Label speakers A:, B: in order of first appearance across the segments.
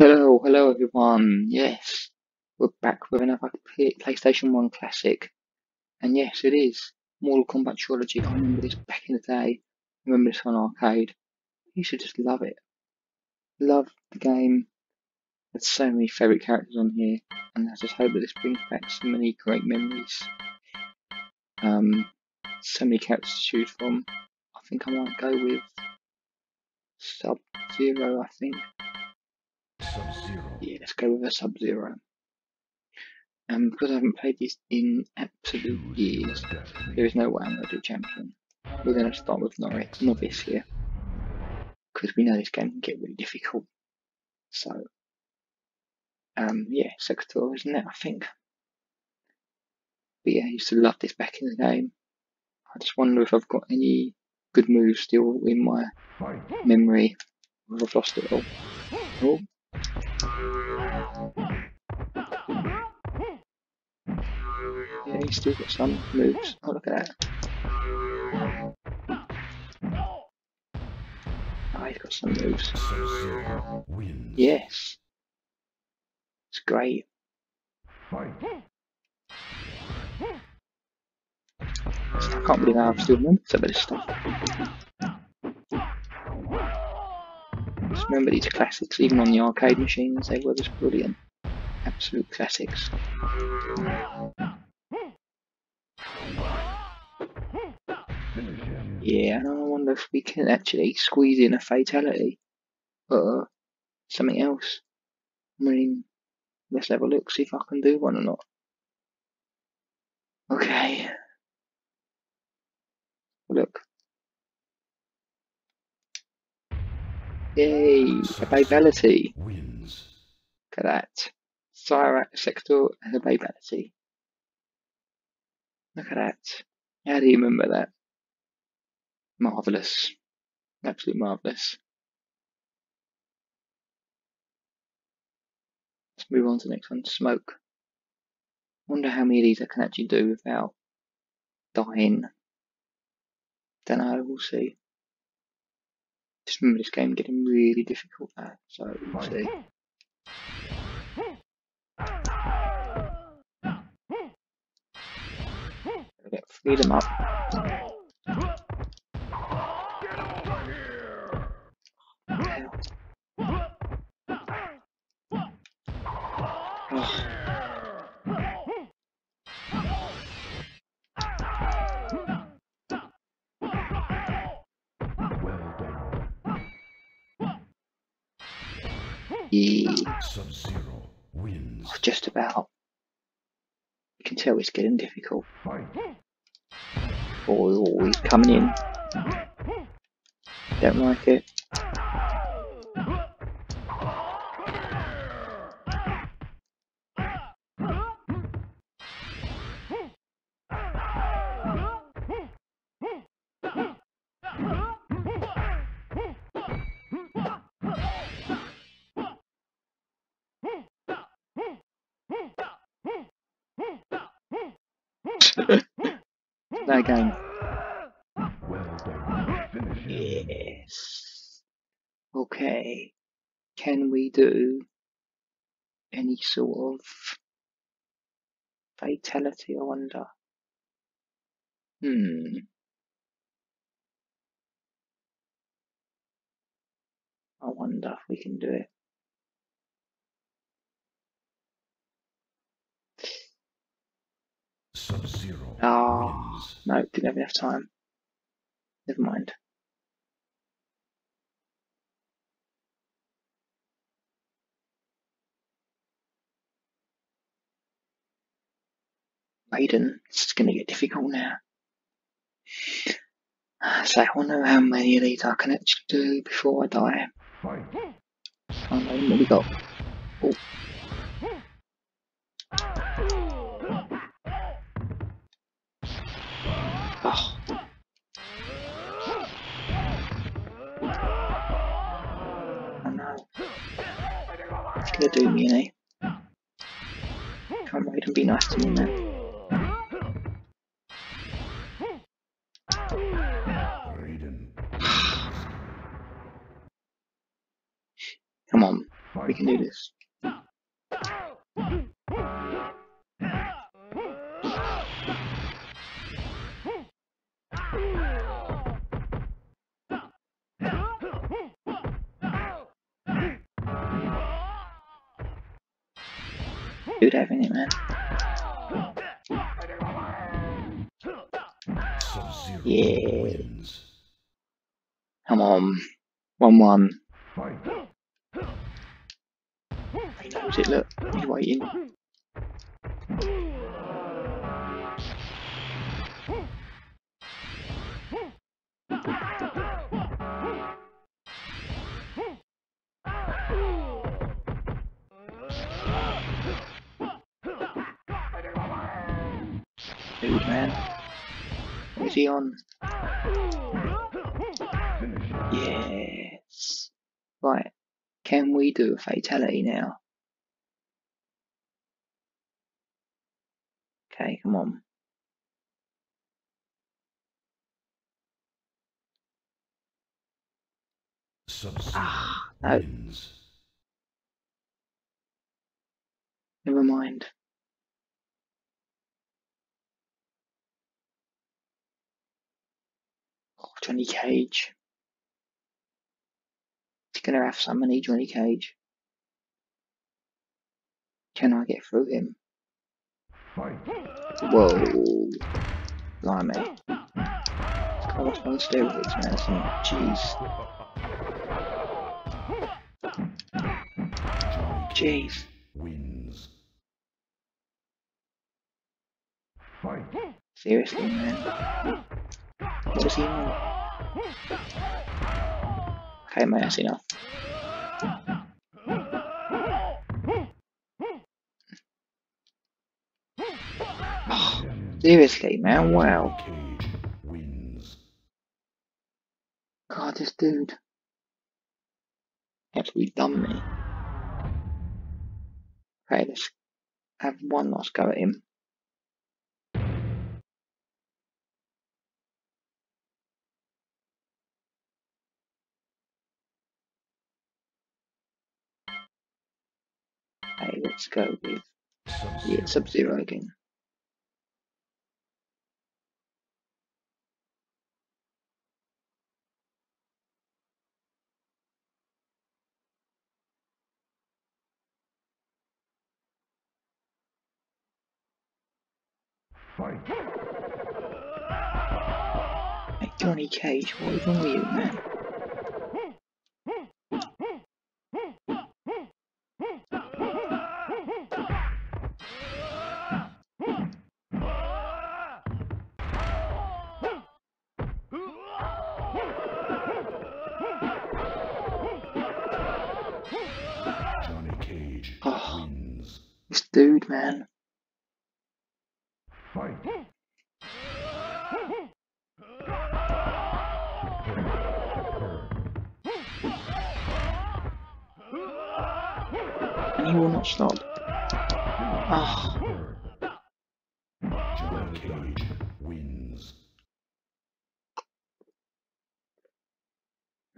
A: Hello, hello everyone. Yes, we're back with another PlayStation 1 classic. And yes, it is Mortal Kombat Trilogy. I remember this back in the day. I remember this on arcade. You should just love it. Love the game. There's so many favourite characters on here. And I just hope that this brings back so many great memories. Um, so many characters to choose from. I think I might go with Sub-Zero, I think.
B: Sub-Zero.
A: Yeah, let's go with a Sub-Zero. Um, because I haven't played this in absolute years, there is no way I'm going to do champion. We're going to start with Norris, novice here, because we know this game can get really difficult. So, um, yeah, Sektor, isn't it? I think. But yeah, I used to love this back in the game. I just wonder if I've got any good moves still in my memory, or if I've lost it all. Oh, yeah, he's still got some moves. Oh, look at that. Oh, he's got some moves. Yes. It's great. I can't believe I've still remembered some of this stuff. Just remember these classics, even on the arcade machines, they were just brilliant. Absolute classics. Yeah, I wonder if we can actually squeeze in a fatality. Or something else. I mean, let's have a look, see if I can do one or not. Okay. Look. Yay! A fatality.
B: Wins.
A: Look at that. Cyrax Sektor and a Babality. Look at that. How do you remember that? Marvellous. Absolutely marvellous. Let's move on to the next one. Smoke. Wonder how many of these I can actually do without dying. Don't know, we'll see. Just remember this game getting really difficult now, so we'll see. Get freedom up. Yeah.
B: Sub-Zero wins.
A: Just about. You can tell it's getting difficult.
B: Fight.
A: Oh, oh, he's coming in. Don't like it. Game.
B: Well done.
A: Yes. Okay. Can we do any sort of fatality, I wonder? Hmm. I wonder if we can do it.
B: Sub-Zero
A: Ah.
B: wins.
A: No, didn't have enough time. Never mind. Maiden, it's gonna get difficult now. So I wonder how many of these I can actually do before I die.
B: Fight.
A: Oh no, what we got? Oh. Oh. Gonna do me, innit? Come right and be nice to me now. Having it, man. Yeah. Come on. 1 1.
B: Fight.
A: He knows it, look. He's waiting. Man. Is he on? Yes. Right. Can we do a fatality now? Okay, come on. Ah, no. Never mind. Oh, Johnny Cage. He's gonna have some money, Johnny Cage. Can I get through him?
B: Fight.
A: Whoa. Blimey. It's almost on steroids, man, isn't it? Jeez. Jeez.
B: wins. Fight.
A: Seriously, man. What is he on? Okay, mate, that's enough. Oh, seriously, man, wow. God, this dude. Absolutely done me. Okay, let's have one last go at him. Okay, let's go with
B: Sub-Zero
A: yeah, Sub Zero again.
B: Fight.
A: Hey, Johnny Cage, what is wrong with you, man? Man.
B: Fight.
A: And he will not stop. Ah,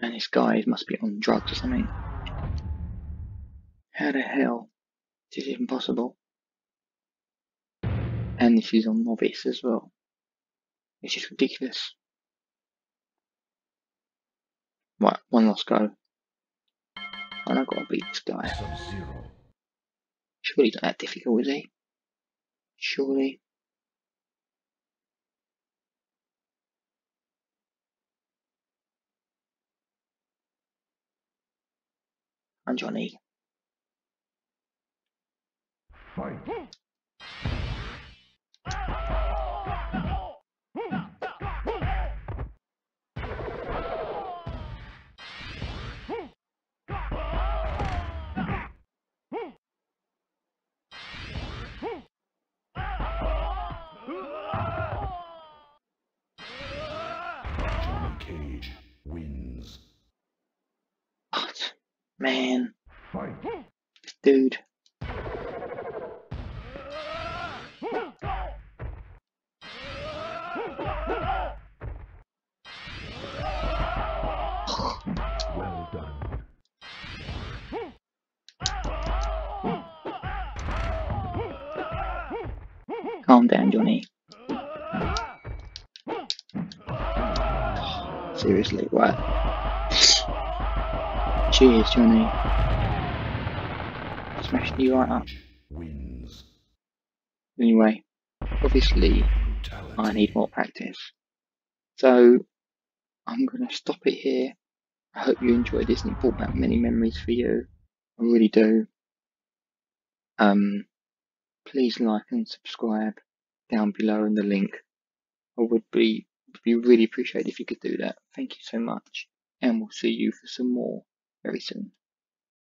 A: man, this guy must be on drugs or something. How the hell is this even possible? And this is on novice as well. It's just ridiculous. Right, one last go. And I've got to beat this guy. Surely he's not that difficult, is he? Surely. And Johnny.
B: Fight. Wins.
A: What? Man,
B: Fight.
A: dude. Down, Johnny. Seriously, what? Cheers, Johnny. Smashed you right up.
B: Wins.
A: Anyway, obviously,
B: Brutality.
A: I need more practice. So, I'm going to stop it here. I hope you enjoyed this and it brought back many memories for you. I really do. Um, please like and subscribe down below in the link. I would be, would be really appreciated if you could do that. Thank you so much. And we'll see you for some more very soon.